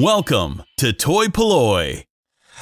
Welcome to Toy Polloi.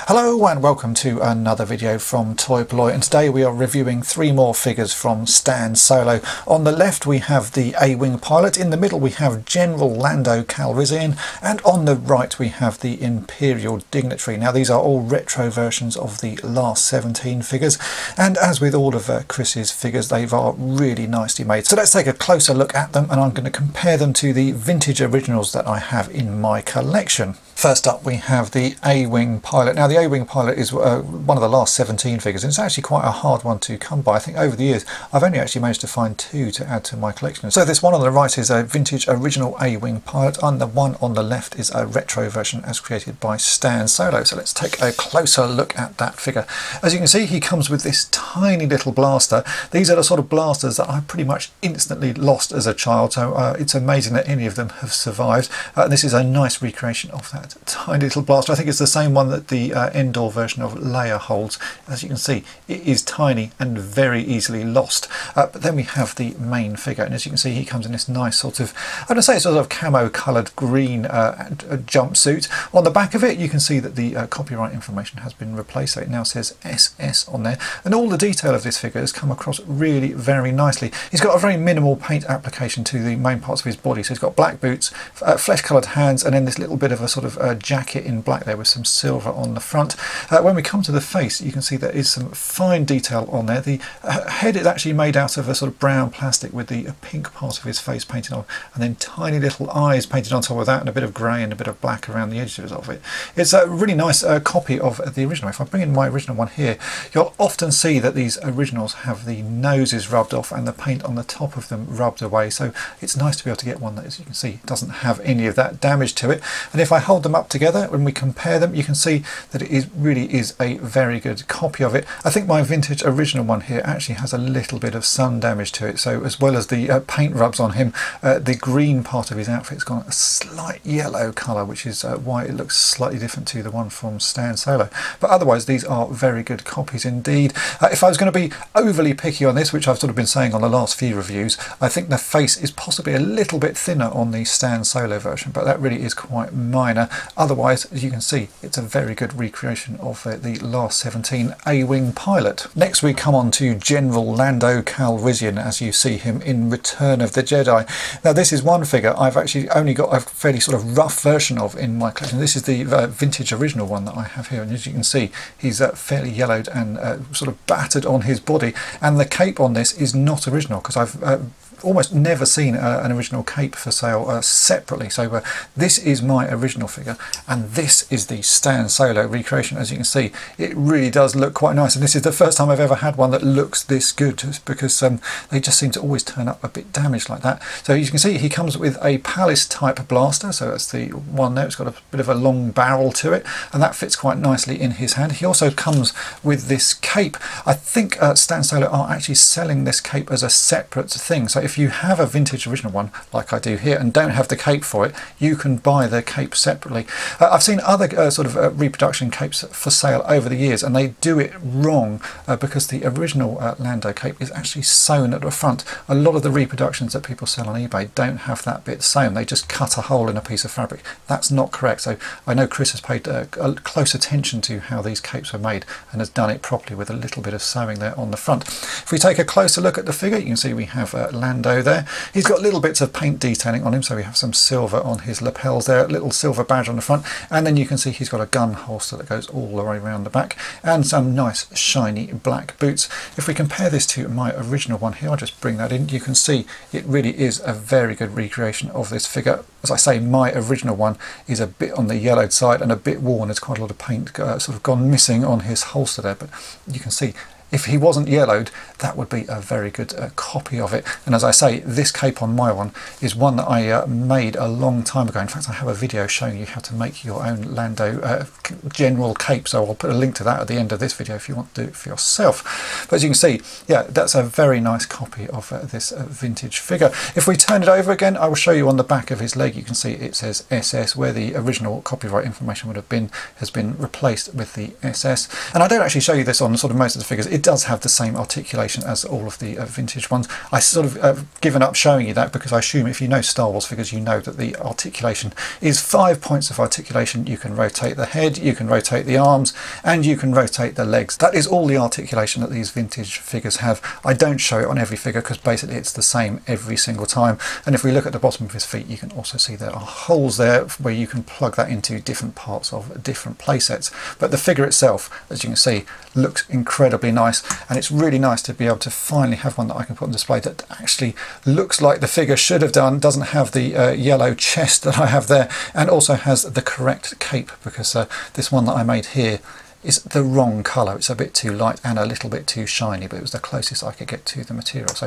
Hello and welcome to another video from Toy Polloi and today we are reviewing three more figures from Stan Solo. On the left we have the A-Wing pilot, in the middle we have General Lando Calrissian and on the right we have the Imperial Dignitary. Now these are all retro versions of the last 17 figures and as with all of uh, Chris's figures they are really nicely made. So let's take a closer look at them and I'm going to compare them to the vintage originals that I have in my collection. First up we have the A-Wing pilot. Now the A-Wing pilot is uh, one of the last 17 figures and it's actually quite a hard one to come by. I think over the years I've only actually managed to find two to add to my collection. So this one on the right is a vintage original A-Wing pilot and the one on the left is a retro version as created by Stan Solo. So let's take a closer look at that figure. As you can see he comes with this tiny little blaster. These are the sort of blasters that I pretty much instantly lost as a child so uh, it's amazing that any of them have survived. Uh, this is a nice recreation of that tiny little blaster. I think it's the same one that the uh, Endor version of Leia holds. As you can see, it is tiny and very easily lost. Uh, but then we have the main figure, and as you can see, he comes in this nice sort of, I'm going to say it's sort of camo-coloured green uh, jumpsuit. On the back of it, you can see that the uh, copyright information has been replaced, so it now says SS on there. And all the detail of this figure has come across really very nicely. He's got a very minimal paint application to the main parts of his body, so he's got black boots, uh, flesh-coloured hands, and then this little bit of a sort of uh, jacket in black there with some silver on the front. Uh, when we come to the face you can see there is some fine detail on there. The uh, head is actually made out of a sort of brown plastic with the pink part of his face painted on and then tiny little eyes painted on top of that and a bit of grey and a bit of black around the edges of it. It's a really nice uh, copy of the original. If I bring in my original one here you'll often see that these originals have the noses rubbed off and the paint on the top of them rubbed away so it's nice to be able to get one that as you can see doesn't have any of that damage to it and if I hold them up together. When we compare them you can see that it is really is a very good copy of it. I think my vintage original one here actually has a little bit of sun damage to it. So as well as the uh, paint rubs on him uh, the green part of his outfit's gone a slight yellow colour which is uh, why it looks slightly different to the one from Stan Solo but otherwise these are very good copies indeed. Uh, if I was going to be overly picky on this which I've sort of been saying on the last few reviews I think the face is possibly a little bit thinner on the Stan Solo version but that really is quite minor Otherwise, as you can see, it's a very good recreation of uh, the last 17 A-Wing pilot. Next we come on to General Lando Calrissian as you see him in Return of the Jedi. Now this is one figure I've actually only got a fairly sort of rough version of in my collection. This is the uh, vintage original one that I have here and as you can see he's uh, fairly yellowed and uh, sort of battered on his body and the cape on this is not original because I've uh, almost never seen uh, an original cape for sale uh, separately. So uh, this is my original figure and this is the Stan Solo recreation. As you can see, it really does look quite nice. And this is the first time I've ever had one that looks this good because um, they just seem to always turn up a bit damaged like that. So as you can see he comes with a Palace type blaster. So that's the one there. It's got a bit of a long barrel to it and that fits quite nicely in his hand. He also comes with this cape. I think uh, Stan Solo are actually selling this cape as a separate thing. So if you have a vintage original one like I do here and don't have the cape for it you can buy the cape separately. Uh, I've seen other uh, sort of uh, reproduction capes for sale over the years and they do it wrong uh, because the original uh, Lando cape is actually sewn at the front. A lot of the reproductions that people sell on eBay don't have that bit sewn they just cut a hole in a piece of fabric. That's not correct so I know Chris has paid uh, close attention to how these capes were made and has done it properly with a little bit of sewing there on the front. If we take a closer look at the figure you can see we have Lando there. He's got little bits of paint detailing on him, so we have some silver on his lapels there, a little silver badge on the front, and then you can see he's got a gun holster that goes all the way around the back, and some nice shiny black boots. If we compare this to my original one here, I'll just bring that in, you can see it really is a very good recreation of this figure. As I say, my original one is a bit on the yellowed side and a bit worn. There's quite a lot of paint uh, sort of gone missing on his holster there, but you can see if he wasn't yellowed, that would be a very good uh, copy of it. And as I say, this cape on my one is one that I uh, made a long time ago. In fact, I have a video showing you how to make your own Lando uh, general cape. So I'll put a link to that at the end of this video if you want to do it for yourself. But as you can see, yeah, that's a very nice copy of uh, this uh, vintage figure. If we turn it over again, I will show you on the back of his leg, you can see it says SS, where the original copyright information would have been, has been replaced with the SS. And I don't actually show you this on sort of most of the figures. It does have the same articulation as all of the uh, vintage ones. I sort of uh, given up showing you that because I assume if you know Star Wars figures, you know that the articulation is five points of articulation. You can rotate the head, you can rotate the arms, and you can rotate the legs. That is all the articulation that these vintage figures have. I don't show it on every figure because basically it's the same every single time. And if we look at the bottom of his feet, you can also see there are holes there where you can plug that into different parts of different playsets. But the figure itself, as you can see, looks incredibly nice. And it's really nice to be able to finally have one that I can put on display that actually looks like the figure should have done, doesn't have the uh, yellow chest that I have there, and also has the correct cape because uh, this one that I made here is the wrong colour. It's a bit too light and a little bit too shiny, but it was the closest I could get to the material. So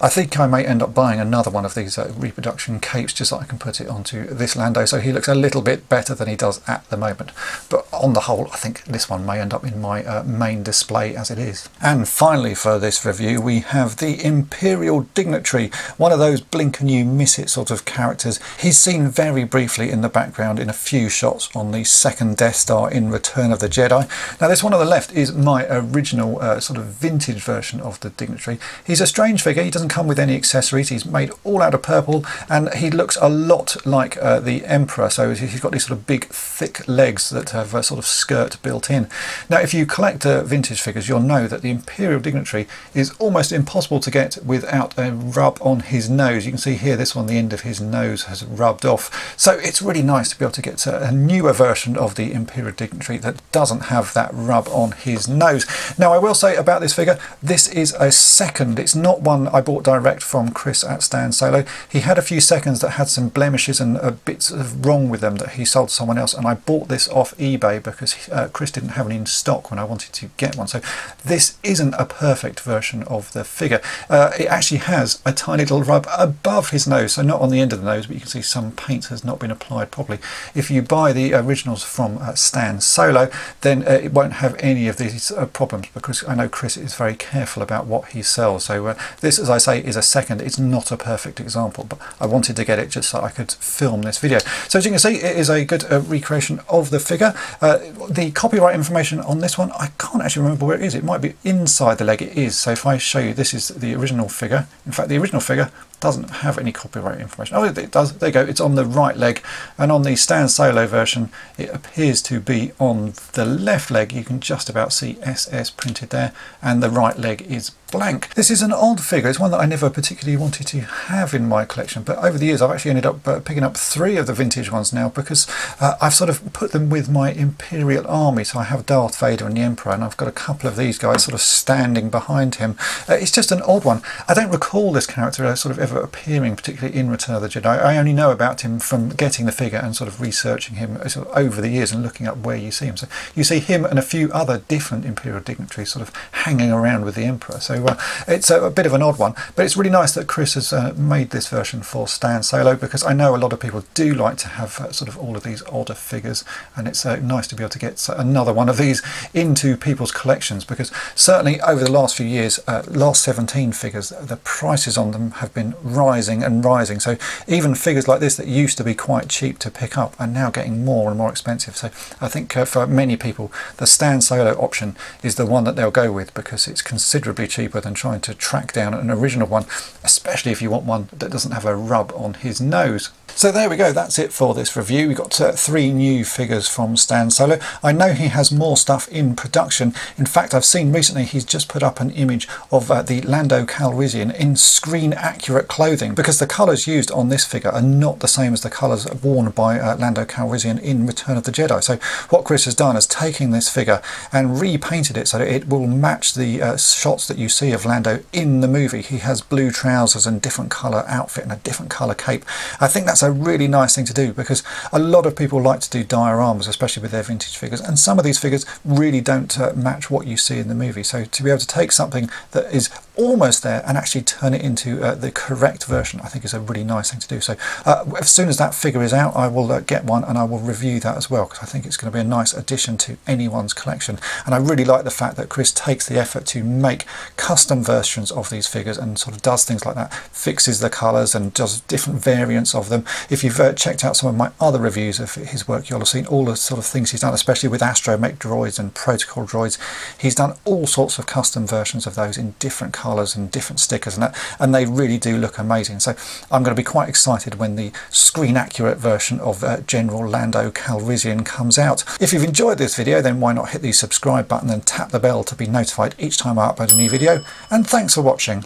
I think I may end up buying another one of these uh, reproduction capes just so I can put it onto this Lando so he looks a little bit better than he does at the moment. But on the whole, I think this one may end up in my uh, main display as it is. And finally for this review, we have the Imperial Dignitary, one of those blink and you miss it sort of characters. He's seen very briefly in the background in a few shots on the second Death Star in Return of the Jedi. Now this one on the left is my original uh, sort of vintage version of the Dignitary. He's a strange figure, he doesn't come with any accessories, he's made all out of purple and he looks a lot like uh, the Emperor, so he's got these sort of big thick legs that have a sort of skirt built in. Now if you collect uh, vintage figures you'll know that the Imperial Dignitary is almost impossible to get without a rub on his nose. You can see here this one, the end of his nose has rubbed off. So it's really nice to be able to get a newer version of the Imperial Dignitary that doesn't have that rub on his nose. Now I will say about this figure, this is a second. It's not one I bought direct from Chris at Stan Solo. He had a few seconds that had some blemishes and a bits of wrong with them that he sold to someone else and I bought this off eBay because uh, Chris didn't have any in stock when I wanted to get one. So this isn't a perfect version of the figure. Uh, it actually has a tiny little rub above his nose, so not on the end of the nose, but you can see some paint has not been applied properly. If you buy the originals from uh, Stan Solo, then uh, it won't have any of these uh, problems because I know Chris is very careful about what he sells. So uh, this, as I say, is a second. It's not a perfect example, but I wanted to get it just so I could film this video. So as you can see, it is a good uh, recreation of the figure. Uh, the copyright information on this one, I can't actually remember where it is. It might be inside the leg. It is. So if I show you, this is the original figure. In fact, the original figure doesn't have any copyright information. Oh, it does. There you go. It's on the right leg. And on the Stan Solo version, it appears to be on the left leg. You can just about see SS printed there. And the right leg is blank. This is an old figure. It's one that I never particularly wanted to have in my collection, but over the years I've actually ended up uh, picking up three of the vintage ones now because uh, I've sort of put them with my Imperial army. So I have Darth Vader and the Emperor, and I've got a couple of these guys sort of standing behind him. Uh, it's just an odd one. I don't recall this character uh, sort of ever appearing, particularly in Return of the Jedi. I only know about him from getting the figure and sort of researching him uh, sort of over the years and looking up where you see him. So you see him and a few other different Imperial dignitaries sort of hanging around with the Emperor. So uh, it's a, a, bit of an odd one, but it's really nice that Chris has uh, made this version for Stan Solo because I know a lot of people do like to have uh, sort of all of these odder figures, and it's uh, nice to be able to get another one of these into people's collections because certainly over the last few years, last 17 figures, the prices on them have been rising and rising. So even figures like this that used to be quite cheap to pick up are now getting more and more expensive. So I think for many people, the Stan Solo option is the one that they'll go with because it's considerably cheaper than trying to track down an original one, especially if you want one that doesn't have a rub on his nose. So there we go, that's it for this review. We got uh, three new figures from Stan Solo. I know he has more stuff in production. In fact, I've seen recently he's just put up an image of uh, the Lando Calrissian in screen accurate clothing because the colours used on this figure are not the same as the colours worn by uh, Lando Calrissian in Return of the Jedi. So what Chris has done is taking this figure and repainted it so that it will match the uh, shots that you see of Lando in the movie. He has blue trousers and different colour outfit and a different colour cape. I think that's a really nice thing to do because a lot of people like to do dioramas, especially with their vintage figures, and some of these figures really don't uh, match what you see in the movie. So to be able to take something that is almost there and actually turn it into uh, the correct version I think is a really nice thing to do. So uh, as soon as that figure is out I will uh, get one and I will review that as well because I think it's going to be a nice addition to anyone's collection. And I really like the fact that Chris takes the effort to make custom versions of these figures and sort of does things like that fixes the colors and does different variants of them. If you've uh, checked out some of my other reviews of his work you'll have seen all the sort of things he's done especially with astromech droids and protocol droids. He's done all sorts of custom versions of those in different colors and different stickers and that and they really do look amazing so I'm going to be quite excited when the screen accurate version of uh, General Lando Calrissian comes out if you've enjoyed this video then why not hit the subscribe button and tap the bell to be notified each time I upload a new video and thanks for watching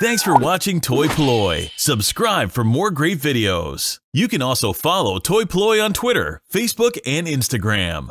Thanks for watching Toy Polloi. Subscribe for more great videos. You can also follow Toy Polloi on Twitter, Facebook, and Instagram.